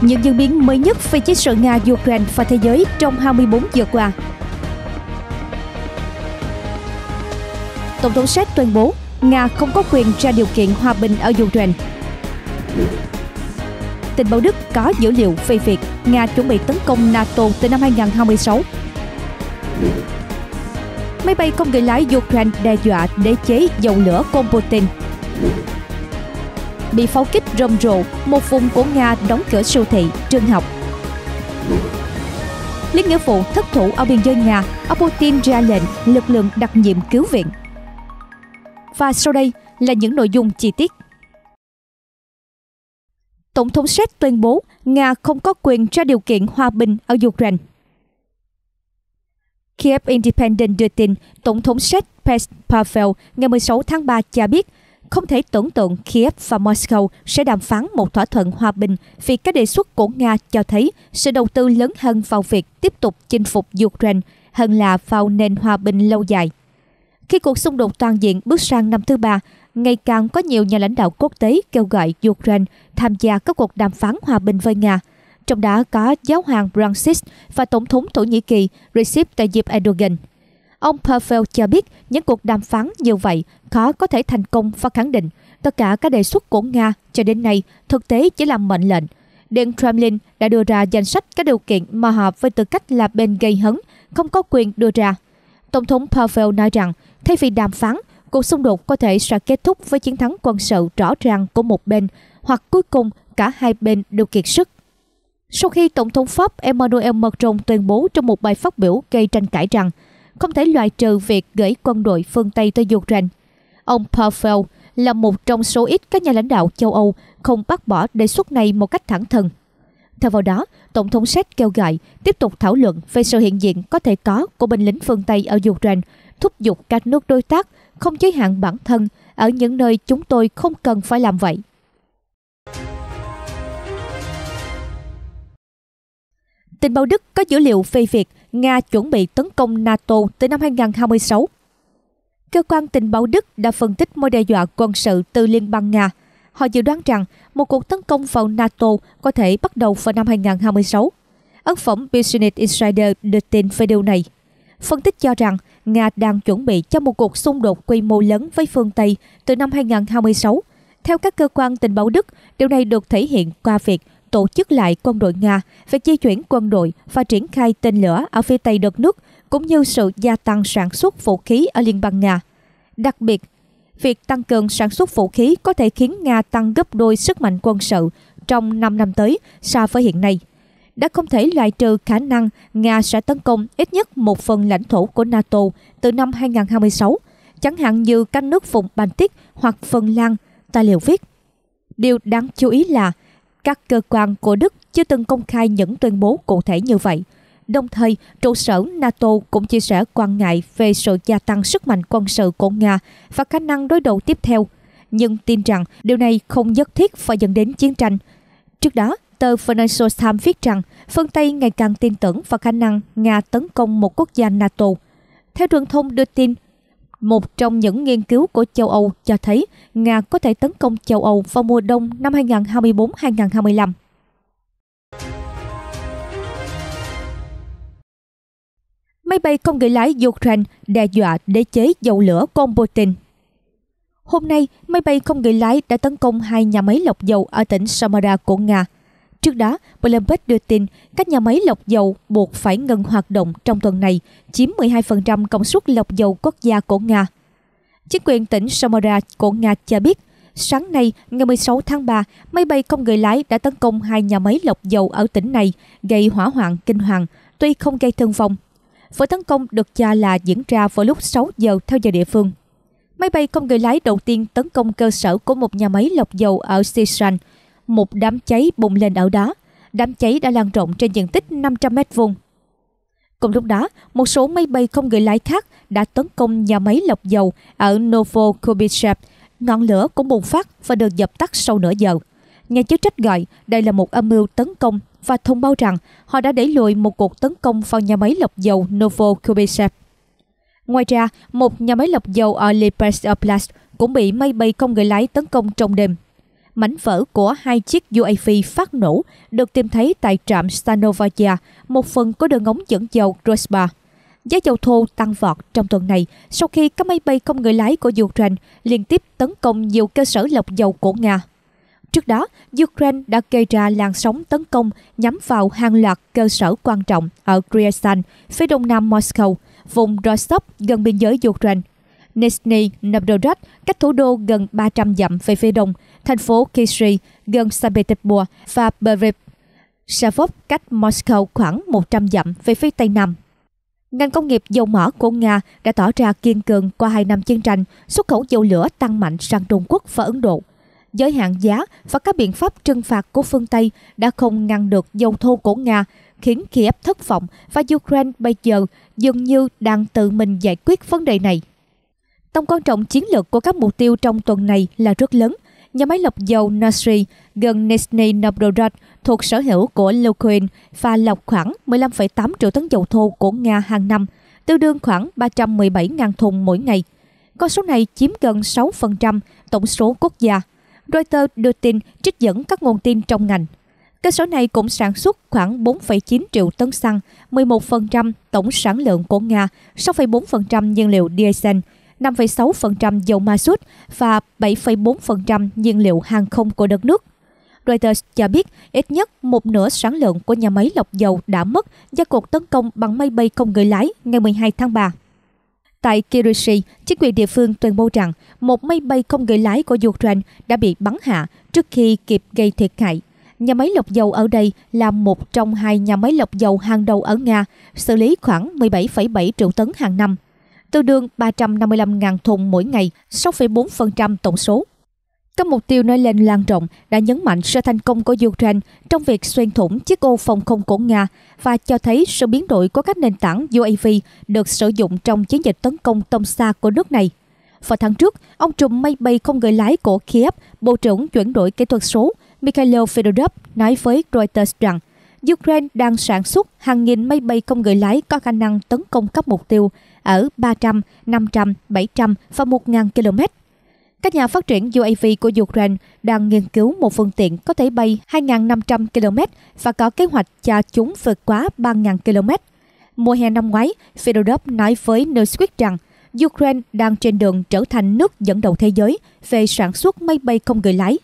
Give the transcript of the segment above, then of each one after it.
những diễn biến mới nhất về chiến sự Nga-Ukraine và thế giới trong 24 giờ qua. Tổng thống Séc tuyên bố Nga không có quyền ra điều kiện hòa bình ở Ukraine. Tình báo Đức có dữ liệu về việc Nga chuẩn bị tấn công NATO từ năm 2026. Máy bay không người lái Ukraine đe dọa đế chế dầu lửa của Putin. Bị pháo kích rầm rộ, một vùng của Nga đóng cửa siêu thị, trường học. Liên nghĩa vụ thất thủ ở biên giới Nga, ông Putin ra lệnh lực lượng đặc nhiệm cứu viện. Và sau đây là những nội dung chi tiết. Tổng thống Séc tuyên bố Nga không có quyền ra điều kiện hòa bình ở Ukraine. Kiev Independent đưa tin Tổng thống Séc Pavel ngày 16 tháng 3 cho biết không thể tưởng tượng Kiev và Moscow sẽ đàm phán một thỏa thuận hòa bình vì các đề xuất của Nga cho thấy sự đầu tư lớn hơn vào việc tiếp tục chinh phục Ukraine hơn là vào nền hòa bình lâu dài. Khi cuộc xung đột toàn diện bước sang năm thứ ba, ngày càng có nhiều nhà lãnh đạo quốc tế kêu gọi Ukraine tham gia các cuộc đàm phán hòa bình với Nga, trong đó có giáo hoàng Francis và Tổng thống Thổ Nhĩ Kỳ Recep Tayyip Erdogan. Ông Pavel cho biết những cuộc đàm phán như vậy khó có thể thành công và khẳng định tất cả các đề xuất của Nga cho đến nay thực tế chỉ là mệnh lệnh. Điện Kremlin đã đưa ra danh sách các điều kiện mà họ với tư cách là bên gây hấn không có quyền đưa ra. Tổng thống Pavel nói rằng thay vì đàm phán, cuộc xung đột có thể sẽ kết thúc với chiến thắng quân sự rõ ràng của một bên hoặc cuối cùng cả hai bên đều kiệt sức. Sau khi Tổng thống Pháp Emmanuel Macron tuyên bố trong một bài phát biểu gây tranh cãi rằng không thể loại trừ việc gửi quân đội phương Tây tới Ukraine. Ông Pavel là một trong số ít các nhà lãnh đạo châu Âu không bác bỏ đề xuất này một cách thẳng thừng. Theo vào đó, Tổng thống Séc kêu gọi tiếp tục thảo luận về sự hiện diện có thể có của binh lính phương Tây ở Ukraine, thúc giục các nước đối tác không giới hạn bản thân ở những nơi chúng tôi không cần phải làm vậy. Tình báo Đức có dữ liệu về việc Nga chuẩn bị tấn công NATO từ năm 2026. Cơ quan tình báo Đức đã phân tích mối đe dọa quân sự từ Liên bang Nga. Họ dự đoán rằng một cuộc tấn công vào NATO có thể bắt đầu vào năm 2026. Ấn phẩm Business Insider đưa tin về điều này. Phân tích cho rằng Nga đang chuẩn bị cho một cuộc xung đột quy mô lớn với phương Tây từ năm 2026. Theo các cơ quan tình báo Đức, điều này được thể hiện qua việc tổ chức lại quân đội Nga, việc di chuyển quân đội và triển khai tên lửa ở phía tây đất nước, cũng như sự gia tăng sản xuất vũ khí ở Liên bang Nga. Đặc biệt, việc tăng cường sản xuất vũ khí có thể khiến Nga tăng gấp đôi sức mạnh quân sự trong 5 năm tới so với hiện nay. Đã không thể loại trừ khả năng Nga sẽ tấn công ít nhất một phần lãnh thổ của NATO từ năm 2026, chẳng hạn như các nước vùng Baltic hoặc Phần Lan, tài liệu viết. Điều đáng chú ý là các cơ quan của Đức chưa từng công khai những tuyên bố cụ thể như vậy. Đồng thời, trụ sở NATO cũng chia sẻ quan ngại về sự gia tăng sức mạnh quân sự của Nga và khả năng đối đầu tiếp theo, nhưng tin rằng điều này không nhất thiết phải dẫn đến chiến tranh. Trước đó, tờ Financial Times viết rằng phương Tây ngày càng tin tưởng vào khả năng Nga tấn công một quốc gia NATO. Theo truyền thông đưa tin, một trong những nghiên cứu của châu Âu cho thấy Nga có thể tấn công châu Âu vào mùa đông năm 2024-2025. Máy bay không người lái Ukraine đe dọa đế chế dầu lửa của ông Putin. Hôm nay, máy bay không người lái đã tấn công hai nhà máy lọc dầu ở tỉnh Samara của Nga. Trước đó, Bloomberg đưa tin các nhà máy lọc dầu buộc phải ngừng hoạt động trong tuần này, chiếm 12% công suất lọc dầu quốc gia của Nga. Chính quyền tỉnh Samara của Nga cho biết, sáng nay ngày 16 tháng 3, máy bay không người lái đã tấn công hai nhà máy lọc dầu ở tỉnh này, gây hỏa hoạn kinh hoàng, tuy không gây thương vong. Vụ tấn công được cho là diễn ra vào lúc 6 giờ theo giờ địa phương. Máy bay không người lái đầu tiên tấn công cơ sở của một nhà máy lọc dầu ở Sichuan một đám cháy bùng lên ở đó. Đám cháy đã lan rộng trên diện tích 500 mét vuông. Cùng lúc đó, một số máy bay không người lái khác đã tấn công nhà máy lọc dầu ở Novokubitschev. Ngọn lửa cũng bùng phát và được dập tắt sau nửa giờ. Nhà chức trách gọi đây là một âm mưu tấn công và thông báo rằng họ đã đẩy lùi một cuộc tấn công vào nhà máy lọc dầu Novokubitschev. Ngoài ra, một nhà máy lọc dầu ở Lipetsk Oblast cũng bị máy bay không người lái tấn công trong đêm. Mảnh vỡ của hai chiếc UAV phát nổ được tìm thấy tại trạm Stanovaya, một phần của đường ống dẫn dầu Rosba. Giá dầu thô tăng vọt trong tuần này sau khi các máy bay không người lái của Ukraine liên tiếp tấn công nhiều cơ sở lọc dầu của Nga. Trước đó, Ukraine đã gây ra làn sóng tấn công nhắm vào hàng loạt cơ sở quan trọng ở Kryazan, phía đông nam Moscow, vùng Rostov gần biên giới Ukraine. Nizhny Novgorod, cách thủ đô gần 300 dặm về phía đông, thành phố Kisry gần Saint Petersburg và Berlin. Savov cách Moscow khoảng 100 dặm về phía tây nam. Ngành công nghiệp dầu mỏ của Nga đã tỏ ra kiên cường qua hai năm chiến tranh, xuất khẩu dầu lửa tăng mạnh sang Trung Quốc và Ấn Độ. Giới hạn giá và các biện pháp trừng phạt của phương Tây đã không ngăn được dầu thô của Nga, khiến Kiev thất vọng và Ukraine bây giờ dường như đang tự mình giải quyết vấn đề này. Tầm quan trọng chiến lược của các mục tiêu trong tuần này là rất lớn. Nhà máy lọc dầu Nasri gần Nizhny Novgorod thuộc sở hữu của Lukoil và lọc khoảng 15,8 triệu tấn dầu thô của Nga hàng năm, tương đương khoảng 317.000 thùng mỗi ngày. Con số này chiếm gần 6% tổng số quốc gia. Reuters đưa tin trích dẫn các nguồn tin trong ngành. Cơ sở này cũng sản xuất khoảng 4,9 triệu tấn xăng, 11% tổng sản lượng của Nga, 6,4% nhiên liệu diesel, 5,6% dầu ma sút và 7,4% nhiên liệu hàng không của đất nước. Reuters cho biết ít nhất một nửa sản lượng của nhà máy lọc dầu đã mất do cuộc tấn công bằng máy bay không người lái ngày 12 tháng 3. Tại Kirishi, chính quyền địa phương tuyên bố rằng một máy bay không người lái của Ukraine đã bị bắn hạ trước khi kịp gây thiệt hại. Nhà máy lọc dầu ở đây là một trong hai nhà máy lọc dầu hàng đầu ở Nga, xử lý khoảng 17,7 triệu tấn hàng năm tương đương 355.000 thùng mỗi ngày, 6,4% tổng số. Các mục tiêu nói lên lan rộng đã nhấn mạnh sự thành công của Ukraine trong việc xuyên thủng chiếc ô phòng không của Nga và cho thấy sự biến đổi của các nền tảng UAV được sử dụng trong chiến dịch tấn công tầm xa của nước này. Vào tháng trước, ông trùm máy bay không người lái của Kiev, Bộ trưởng chuyển đổi kỹ thuật số Mikhail Fedorov nói với Reuters rằng Ukraine đang sản xuất hàng nghìn máy bay không người lái có khả năng tấn công các mục tiêu ở 300, 500, 700 và 1.000 km. Các nhà phát triển UAV của Ukraine đang nghiên cứu một phương tiện có thể bay 2.500 km và có kế hoạch cho chúng vượt quá 3.000 km. Mùa hè năm ngoái, Fedorov nói với Newsweek rằng Ukraine đang trên đường trở thành nước dẫn đầu thế giới về sản xuất máy bay không người lái.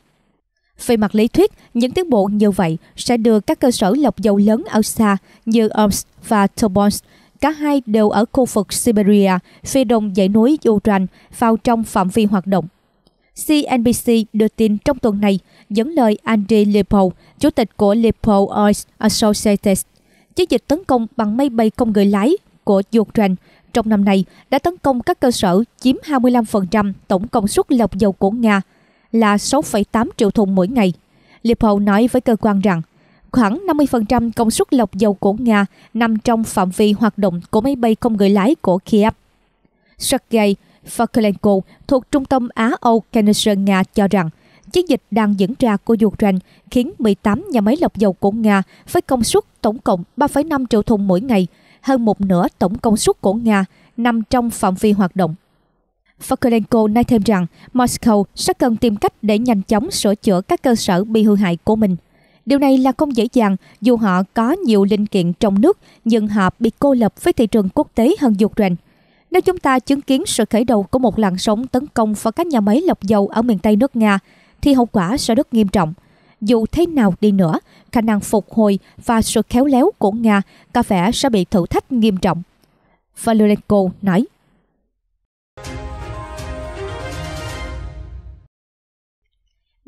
Về mặt lý thuyết, những tiến bộ như vậy sẽ đưa các cơ sở lọc dầu lớn ở xa như Omsk và Tobolsk Cả hai đều ở khu vực Siberia, phía đông dãy núi Ural, vào trong phạm vi hoạt động. CNBC đưa tin trong tuần này dẫn lời Andy Lipow, chủ tịch của Lipow Oil Associates. Chiến dịch tấn công bằng máy bay không người lái của Ukraine trong năm nay đã tấn công các cơ sở chiếm 25% tổng công suất lọc dầu của Nga là 6,8 triệu thùng mỗi ngày. Lipow nói với cơ quan rằng khoảng 50% công suất lọc dầu của Nga nằm trong phạm vi hoạt động của máy bay không người lái của Kiev. Sergei Fakulenko thuộc Trung tâm Á-Âu Kenison Nga cho rằng chiến dịch đang diễn ra của Ukraine khiến 18 nhà máy lọc dầu của Nga với công suất tổng cộng 3,5 triệu thùng mỗi ngày, hơn một nửa tổng công suất của Nga nằm trong phạm vi hoạt động. Fakulenko nói thêm rằng Moscow sẽ cần tìm cách để nhanh chóng sửa chữa các cơ sở bị hư hại của mình – Điều này là không dễ dàng dù họ có nhiều linh kiện trong nước nhưng họ bị cô lập với thị trường quốc tế hơn Ukraine. Nếu chúng ta chứng kiến sự khởi đầu của một làn sóng tấn công vào các nhà máy lọc dầu ở miền Tây nước Nga, thì hậu quả sẽ rất nghiêm trọng. Dù thế nào đi nữa, khả năng phục hồi và sự khéo léo của Nga có vẻ sẽ bị thử thách nghiêm trọng. Valerenko nói.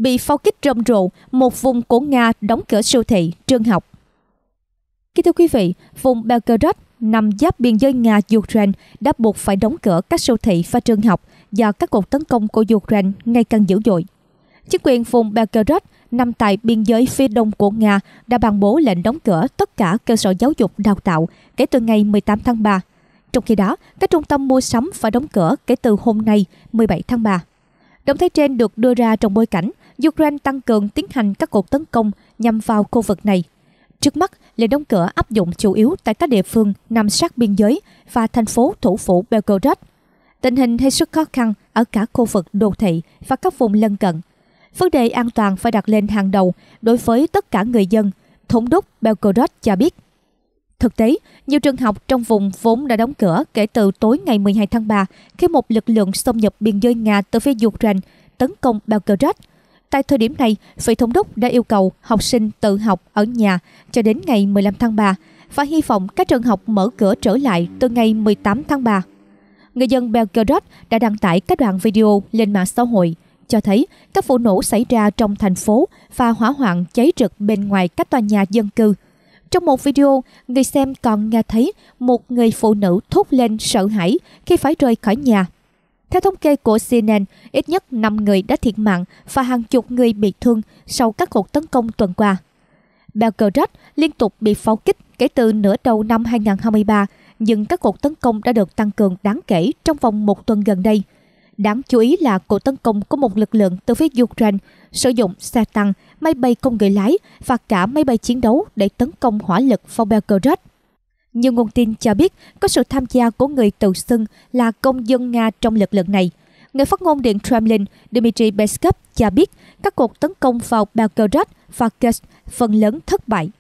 Bị pháo kích rầm rộ, một vùng của Nga đóng cửa siêu thị, trường học. Kính thưa quý vị, vùng Belgorod nằm giáp biên giới Nga-Ukraine đã buộc phải đóng cửa các siêu thị và trường học do các cuộc tấn công của Ukraine ngày càng dữ dội. Chính quyền vùng Belgorod nằm tại biên giới phía đông của Nga đã ban bố lệnh đóng cửa tất cả cơ sở giáo dục đào tạo kể từ ngày 18 tháng 3. Trong khi đó, các trung tâm mua sắm phải đóng cửa kể từ hôm nay 17 tháng 3. Động thái trên được đưa ra trong bối cảnh Ukraine tăng cường tiến hành các cuộc tấn công nhằm vào khu vực này. Trước mắt, lệnh đóng cửa áp dụng chủ yếu tại các địa phương nằm sát biên giới và thành phố thủ phủ Belgorod. Tình hình hết sức khó khăn ở cả khu vực đô thị và các vùng lân cận. Vấn đề an toàn phải đặt lên hàng đầu đối với tất cả người dân, Thống đốc Belgorod cho biết. Thực tế, nhiều trường học trong vùng vốn đã đóng cửa kể từ tối ngày 12 tháng 3 khi một lực lượng xâm nhập biên giới Nga từ phía Ukraine tấn công Belgorod. Tại thời điểm này, vị thống đốc đã yêu cầu học sinh tự học ở nhà cho đến ngày 15 tháng 3 và hy vọng các trường học mở cửa trở lại từ ngày 18 tháng 3. Người dân Belgorod đã đăng tải các đoạn video lên mạng xã hội cho thấy các vụ nổ xảy ra trong thành phố và hỏa hoạn cháy rực bên ngoài các tòa nhà dân cư. Trong một video, người xem còn nghe thấy một người phụ nữ thốt lên sợ hãi khi phải rời khỏi nhà. Theo thống kê của CNN, ít nhất 5 người đã thiệt mạng và hàng chục người bị thương sau các cuộc tấn công tuần qua. Belgorod liên tục bị pháo kích kể từ nửa đầu năm 2023, nhưng các cuộc tấn công đã được tăng cường đáng kể trong vòng một tuần gần đây – Đáng chú ý là cuộc tấn công của một lực lượng từ phía Ukraine sử dụng xe tăng, máy bay không người lái và cả máy bay chiến đấu để tấn công hỏa lực vào Belgorod. Nhiều nguồn tin cho biết có sự tham gia của người tự xưng là công dân Nga trong lực lượng này. Người phát ngôn Điện Kremlin Dmitry Peskov cho biết các cuộc tấn công vào Belgorod và Kursk phần lớn thất bại.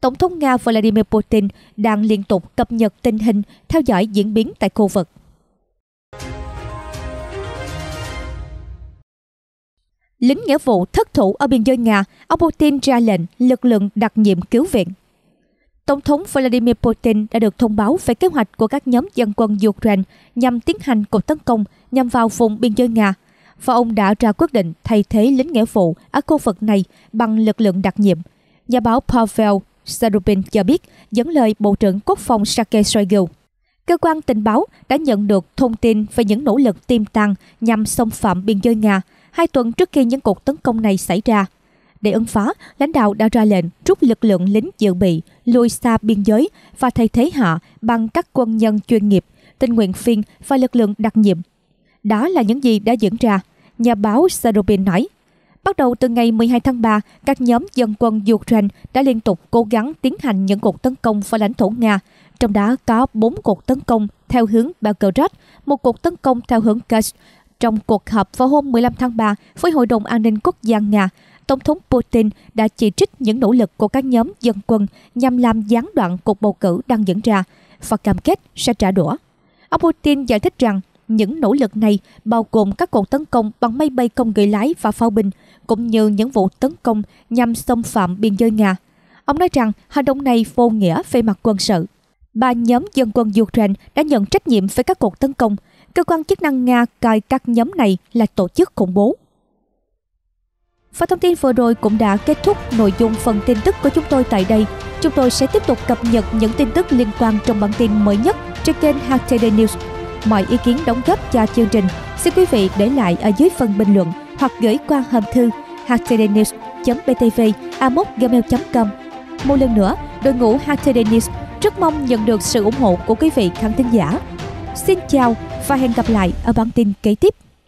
Tổng thống Nga Vladimir Putin đang liên tục cập nhật tình hình, theo dõi diễn biến tại khu vực. lính nghĩa vụ thất thủ ở biên giới Nga, ông Putin ra lệnh lực lượng đặc nhiệm cứu viện. Tổng thống Vladimir Putin đã được thông báo về kế hoạch của các nhóm dân quân Ukraine nhằm tiến hành cuộc tấn công nhằm vào vùng biên giới Nga, và ông đã ra quyết định thay thế lính nghĩa vụ ở khu vực này bằng lực lượng đặc nhiệm. Nhà báo Pavel Sarubin cho biết, dẫn lời Bộ trưởng Quốc phòng Sergei Shoigu. Cơ quan tình báo đã nhận được thông tin về những nỗ lực tiềm tàng nhằm xâm phạm biên giới Nga hai tuần trước khi những cuộc tấn công này xảy ra. Để ứng phó, lãnh đạo đã ra lệnh rút lực lượng lính dự bị lùi xa biên giới và thay thế họ bằng các quân nhân chuyên nghiệp, tình nguyện viên và lực lượng đặc nhiệm. Đó là những gì đã diễn ra, nhà báo Sarobin nói. Bắt đầu từ ngày 12 tháng 3, các nhóm dân quân Ukraine đã liên tục cố gắng tiến hành những cuộc tấn công vào lãnh thổ Nga, trong đó có 4 cuộc tấn công theo hướng Belgorod, một cuộc tấn công theo hướng Kursk trong cuộc họp vào hôm 15 tháng 3 với Hội đồng An ninh Quốc gia Nga, Tổng thống Putin đã chỉ trích những nỗ lực của các nhóm dân quân nhằm làm gián đoạn cuộc bầu cử đang diễn ra và cam kết sẽ trả đũa. Ông Putin giải thích rằng những nỗ lực này bao gồm các cuộc tấn công bằng máy bay không người lái và pháo binh, cũng như những vụ tấn công nhằm xâm phạm biên giới Nga. Ông nói rằng hành động này vô nghĩa về mặt quân sự. Ba nhóm dân quân Ukraine đã nhận trách nhiệm về các cuộc tấn công, cơ quan chức năng Nga coi các nhóm này là tổ chức khủng bố. Và thông tin vừa rồi cũng đã kết thúc nội dung phần tin tức của chúng tôi tại đây. Chúng tôi sẽ tiếp tục cập nhật những tin tức liên quan trong bản tin mới nhất trên kênh HTD News. Mọi ý kiến đóng góp cho chương trình xin quý vị để lại ở dưới phần bình luận hoặc gửi qua hòm thư htdnews.btv.gmail.com Một lần nữa, đội ngũ HTD News rất mong nhận được sự ủng hộ của quý vị khán thính giả. Xin chào và hẹn gặp lại ở bản tin kế tiếp.